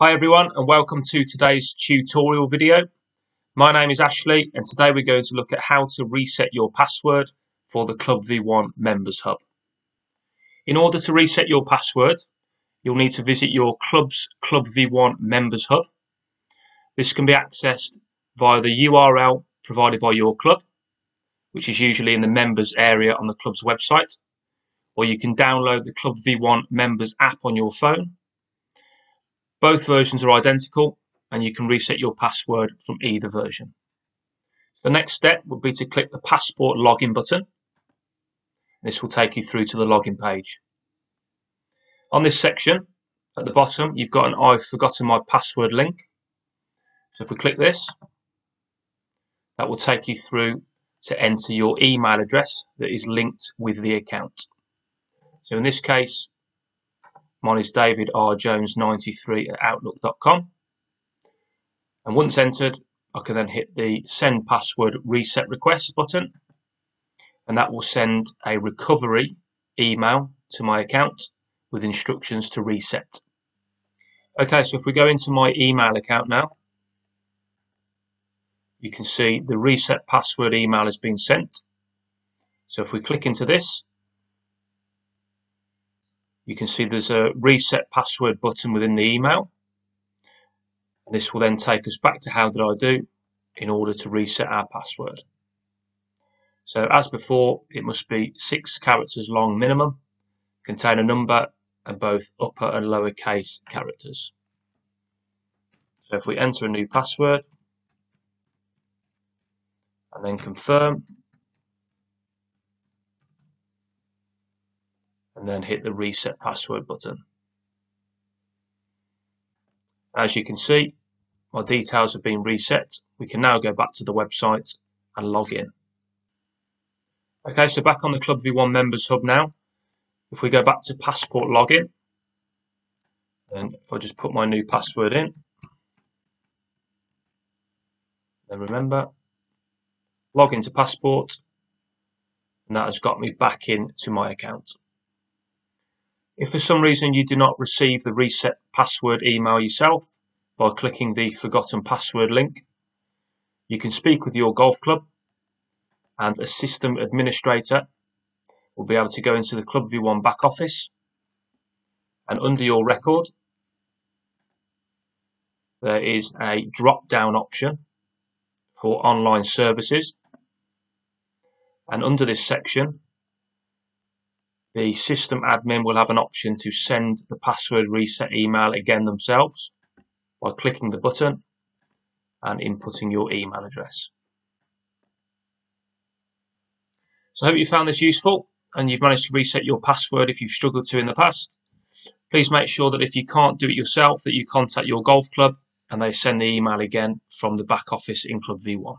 Hi everyone and welcome to today's tutorial video. My name is Ashley and today we're going to look at how to reset your password for the Club V1 Members Hub. In order to reset your password, you'll need to visit your club's Club V1 Members Hub. This can be accessed via the URL provided by your club, which is usually in the members area on the club's website, or you can download the Club V1 Members app on your phone both versions are identical and you can reset your password from either version. So the next step would be to click the Passport login button. This will take you through to the login page. On this section, at the bottom, you've got an I've forgotten my password link. So if we click this, that will take you through to enter your email address that is linked with the account. So in this case, Mine is David R. Jones 93 at outlook.com. And once entered, I can then hit the send password reset request button. And that will send a recovery email to my account with instructions to reset. Okay, so if we go into my email account now, you can see the reset password email has been sent. So if we click into this, you can see there's a reset password button within the email. This will then take us back to HowDidiDo in order to reset our password. So as before, it must be six characters long minimum, contain a number and both upper and lower case characters. So if we enter a new password and then confirm, and then hit the reset password button. As you can see, my details have been reset. We can now go back to the website and log in. Okay, so back on the Club V1 Members Hub now. If we go back to Passport Login, and if I just put my new password in, then remember, log into Passport, and that has got me back into my account. If for some reason you do not receive the reset password email yourself by clicking the forgotten password link, you can speak with your golf club and a system administrator will be able to go into the Club V1 back office. And under your record there is a drop down option for online services. And under this section the system admin will have an option to send the password reset email again themselves by clicking the button and inputting your email address. So I hope you found this useful and you've managed to reset your password if you've struggled to in the past. Please make sure that if you can't do it yourself that you contact your golf club and they send the email again from the back office in Club V1.